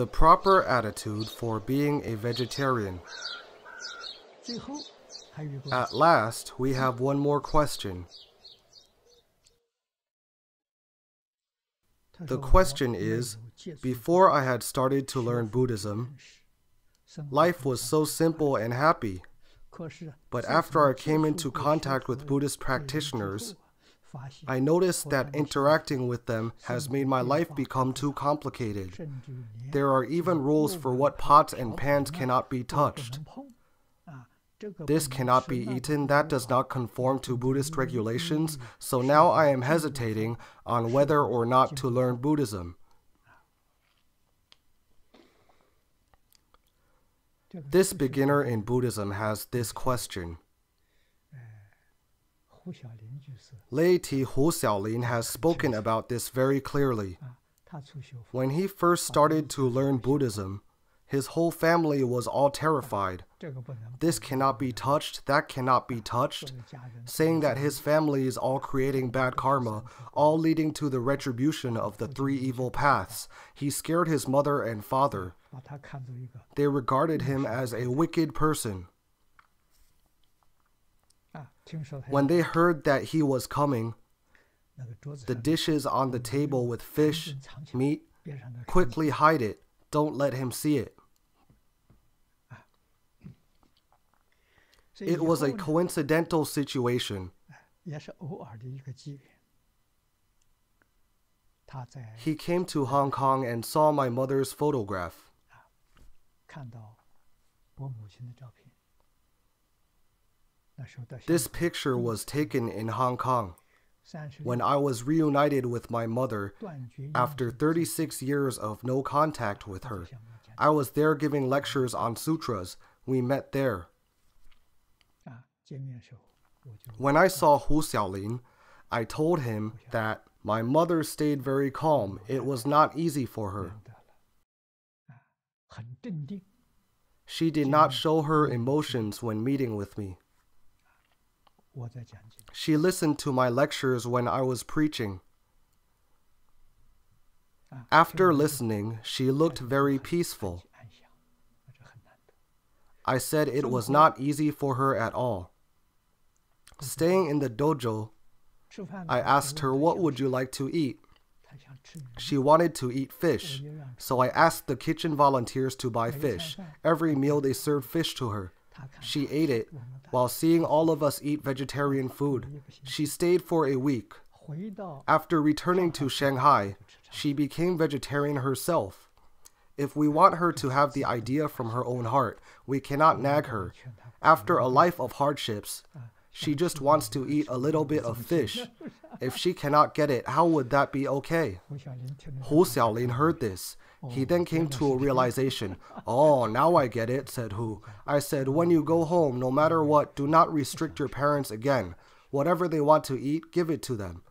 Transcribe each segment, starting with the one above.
The proper attitude for being a vegetarian. At last, we have one more question. The question is, before I had started to learn Buddhism, life was so simple and happy. But after I came into contact with Buddhist practitioners, I noticed that interacting with them has made my life become too complicated. There are even rules for what pots and pans cannot be touched. This cannot be eaten, that does not conform to Buddhist regulations, so now I am hesitating on whether or not to learn Buddhism. This beginner in Buddhism has this question. Laity Hu Xiaolin has spoken about this very clearly. When he first started to learn Buddhism, his whole family was all terrified. This cannot be touched, that cannot be touched, saying that his family is all creating bad karma, all leading to the retribution of the three evil paths. He scared his mother and father. They regarded him as a wicked person. When they heard that he was coming, the dishes on the table with fish, meat, quickly hide it. Don't let him see it. It was a coincidental situation. He came to Hong Kong and saw my mother's photograph. This picture was taken in Hong Kong when I was reunited with my mother after 36 years of no contact with her. I was there giving lectures on sutras. We met there. When I saw Hu Xiaolin, I told him that my mother stayed very calm. It was not easy for her. She did not show her emotions when meeting with me. She listened to my lectures when I was preaching. After listening, she looked very peaceful. I said it was not easy for her at all. Staying in the dojo, I asked her, What would you like to eat? She wanted to eat fish, so I asked the kitchen volunteers to buy fish. Every meal they served fish to her. She ate it while seeing all of us eat vegetarian food. She stayed for a week. After returning to Shanghai, she became vegetarian herself. If we want her to have the idea from her own heart, we cannot nag her. After a life of hardships, she just wants to eat a little bit of fish. If she cannot get it, how would that be okay? Hu Xiaolin heard this. He then came to a realization. Oh, now I get it, said Hu. I said, when you go home, no matter what, do not restrict your parents again. Whatever they want to eat, give it to them.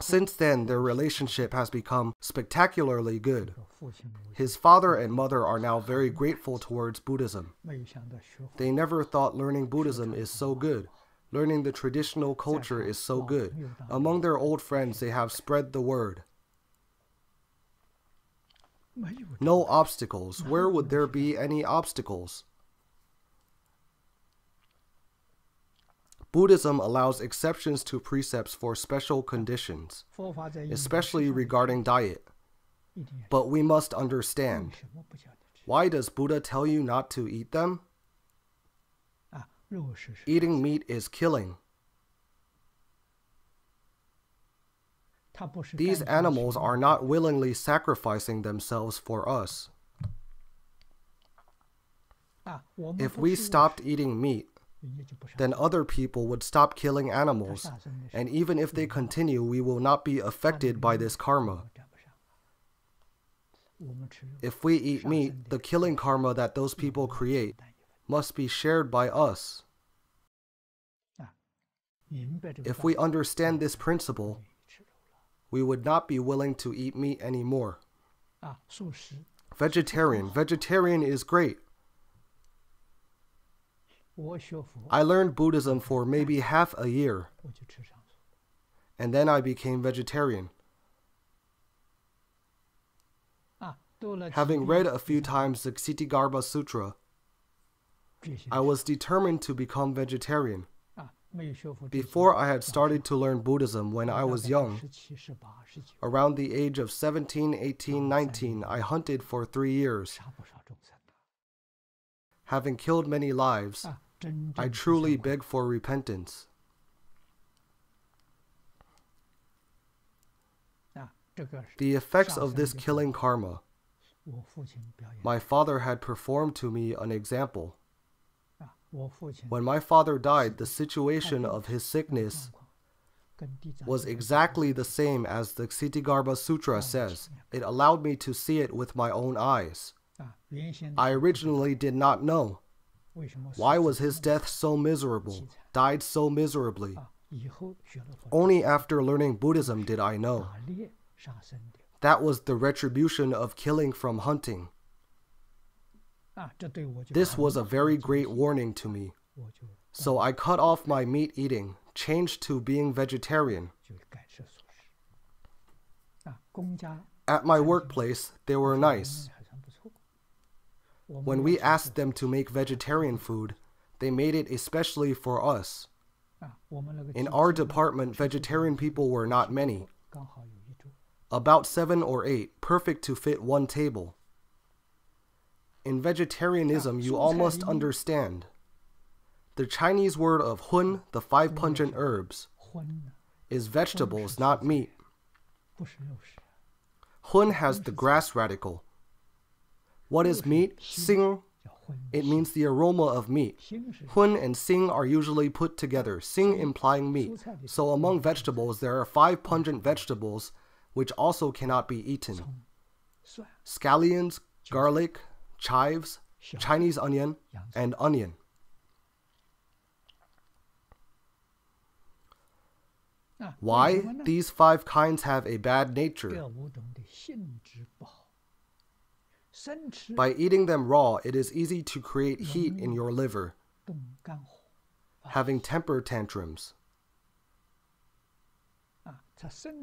Since then, their relationship has become spectacularly good. His father and mother are now very grateful towards Buddhism. They never thought learning Buddhism is so good. Learning the traditional culture is so good. Among their old friends, they have spread the word. No obstacles. Where would there be any obstacles? Buddhism allows exceptions to precepts for special conditions, especially regarding diet. But we must understand why does Buddha tell you not to eat them? Eating meat is killing. These animals are not willingly sacrificing themselves for us. If we stopped eating meat, then other people would stop killing animals, and even if they continue, we will not be affected by this karma. If we eat meat, the killing karma that those people create must be shared by us. If we understand this principle, we would not be willing to eat meat anymore. Vegetarian. Vegetarian is great. I learned Buddhism for maybe half a year, and then I became vegetarian. Ah, Having read a few times the Kshitigarbha Sutra, I was determined to become vegetarian. Ah, Before I had started to learn Buddhism when I was young, around the age of 17, 18, 19, I hunted for three years having killed many lives, I truly beg for repentance. The effects of this killing karma. My father had performed to me an example. When my father died, the situation of his sickness was exactly the same as the Kshitigarbha Sutra says. It allowed me to see it with my own eyes. I originally did not know. Why was his death so miserable, died so miserably? Only after learning Buddhism did I know. That was the retribution of killing from hunting. This was a very great warning to me. So I cut off my meat eating, changed to being vegetarian. At my workplace, they were nice. When we asked them to make vegetarian food, they made it especially for us. In our department, vegetarian people were not many. About seven or eight, perfect to fit one table. In vegetarianism, you almost understand. The Chinese word of hun, the five pungent herbs, is vegetables, not meat. Hun has the grass radical, what is meat? Sing. It means the aroma of meat. Hun and sing are usually put together, sing implying meat. So among vegetables, there are five pungent vegetables which also cannot be eaten scallions, garlic, chives, Chinese onion, and onion. Why these five kinds have a bad nature? By eating them raw, it is easy to create heat in your liver, having temper tantrums.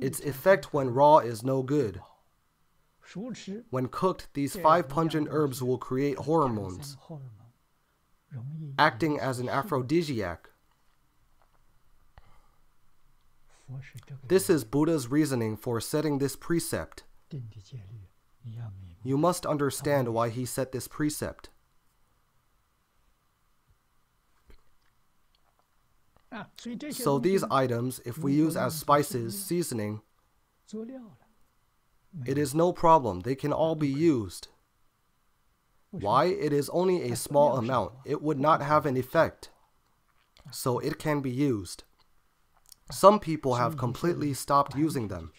Its effect when raw is no good. When cooked, these five pungent herbs will create hormones, acting as an aphrodisiac. This is Buddha's reasoning for setting this precept. You must understand why he set this precept. So these items, if we use as spices, seasoning, it is no problem. They can all be used. Why? It is only a small amount. It would not have an effect. So it can be used. Some people have completely stopped using them.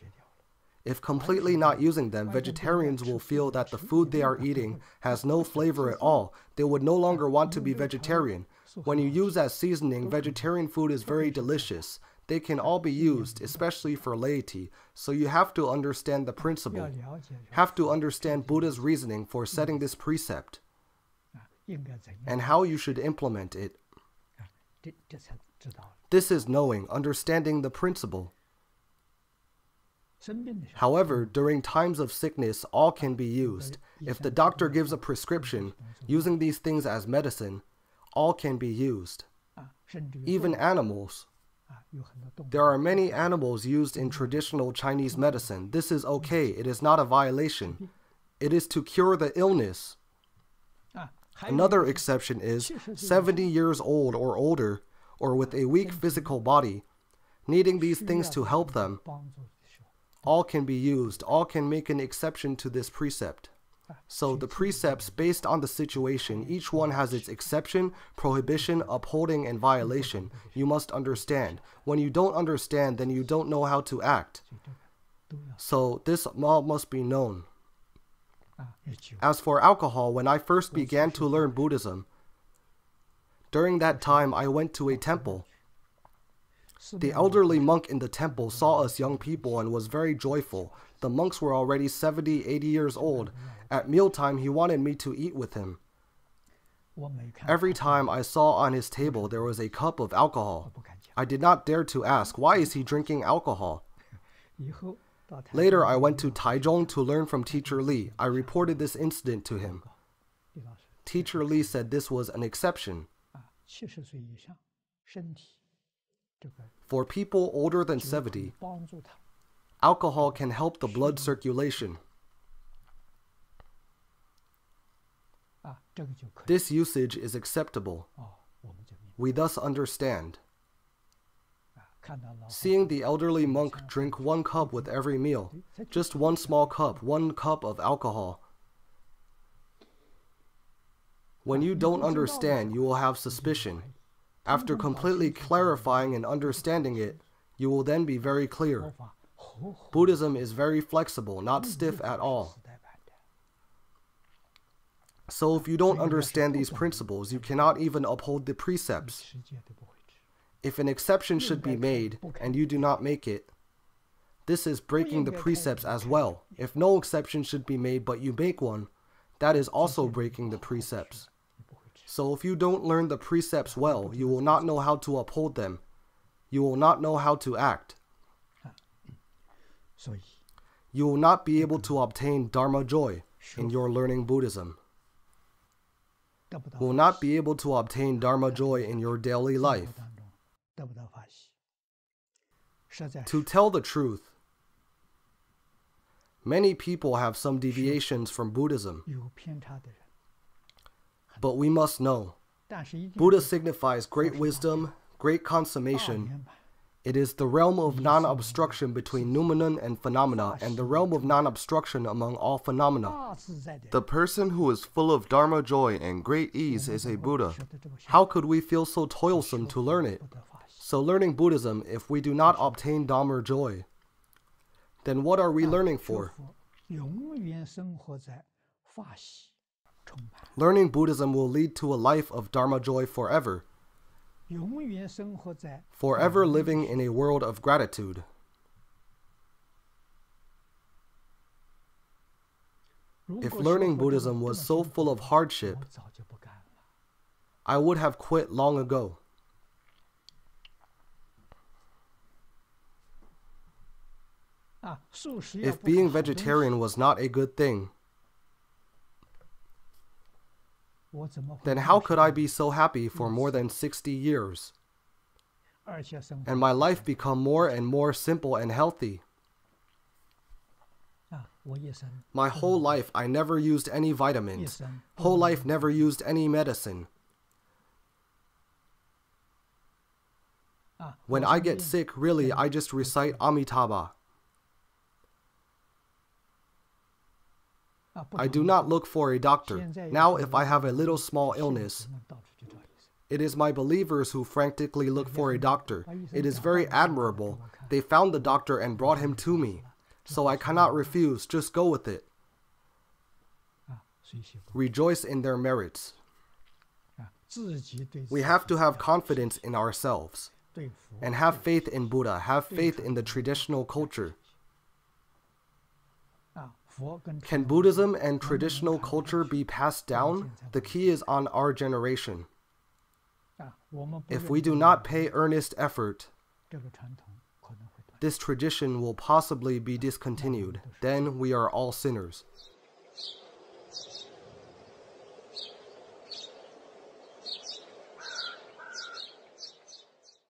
If completely not using them, vegetarians will feel that the food they are eating has no flavor at all. They would no longer want to be vegetarian. When you use as seasoning, vegetarian food is very delicious. They can all be used, especially for laity, so you have to understand the principle. Have to understand Buddha's reasoning for setting this precept and how you should implement it. This is knowing, understanding the principle. However, during times of sickness, all can be used. If the doctor gives a prescription, using these things as medicine, all can be used. Even animals. There are many animals used in traditional Chinese medicine. This is okay, it is not a violation. It is to cure the illness. Another exception is 70 years old or older, or with a weak physical body, needing these things to help them all can be used, all can make an exception to this precept. So the precepts, based on the situation, each one has its exception, prohibition, upholding, and violation. You must understand. When you don't understand, then you don't know how to act. So this all must be known. As for alcohol, when I first began to learn Buddhism, during that time I went to a temple. The elderly monk in the temple saw us young people and was very joyful. The monks were already 70, 80 years old. At mealtime, he wanted me to eat with him. Every time I saw on his table there was a cup of alcohol. I did not dare to ask, why is he drinking alcohol? Later, I went to Taichung to learn from Teacher Li. I reported this incident to him. Teacher Li said this was an exception. For people older than 70, alcohol can help the blood circulation. This usage is acceptable. We thus understand. Seeing the elderly monk drink one cup with every meal, just one small cup, one cup of alcohol. When you don't understand, you will have suspicion. After completely clarifying and understanding it, you will then be very clear. Buddhism is very flexible, not stiff at all. So if you don't understand these principles, you cannot even uphold the precepts. If an exception should be made and you do not make it, this is breaking the precepts as well. If no exception should be made but you make one, that is also breaking the precepts. So if you don't learn the precepts well, you will not know how to uphold them. You will not know how to act. You will not be able to obtain Dharma joy in your learning Buddhism. Will not be able to obtain Dharma joy in your daily life. To tell the truth, many people have some deviations from Buddhism. But we must know Buddha signifies great wisdom, great consummation. It is the realm of non obstruction between noumenon and phenomena, and the realm of non obstruction among all phenomena. The person who is full of Dharma joy and great ease is a Buddha. How could we feel so toilsome to learn it? So, learning Buddhism, if we do not obtain Dharma joy, then what are we learning for? Learning Buddhism will lead to a life of Dharma joy forever, forever living in a world of gratitude. If learning Buddhism was so full of hardship, I would have quit long ago. If being vegetarian was not a good thing, then how could I be so happy for more than 60 years? And my life become more and more simple and healthy. My whole life, I never used any vitamins. Whole life, never used any medicine. When I get sick, really, I just recite Amitabha. I do not look for a doctor. Now, if I have a little small illness, it is my believers who frantically look for a doctor. It is very admirable. They found the doctor and brought him to me. So I cannot refuse, just go with it. Rejoice in their merits. We have to have confidence in ourselves and have faith in Buddha, have faith in the traditional culture. Can Buddhism and traditional culture be passed down? The key is on our generation. If we do not pay earnest effort, this tradition will possibly be discontinued. Then we are all sinners.